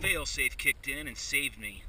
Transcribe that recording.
Failsafe kicked in and saved me.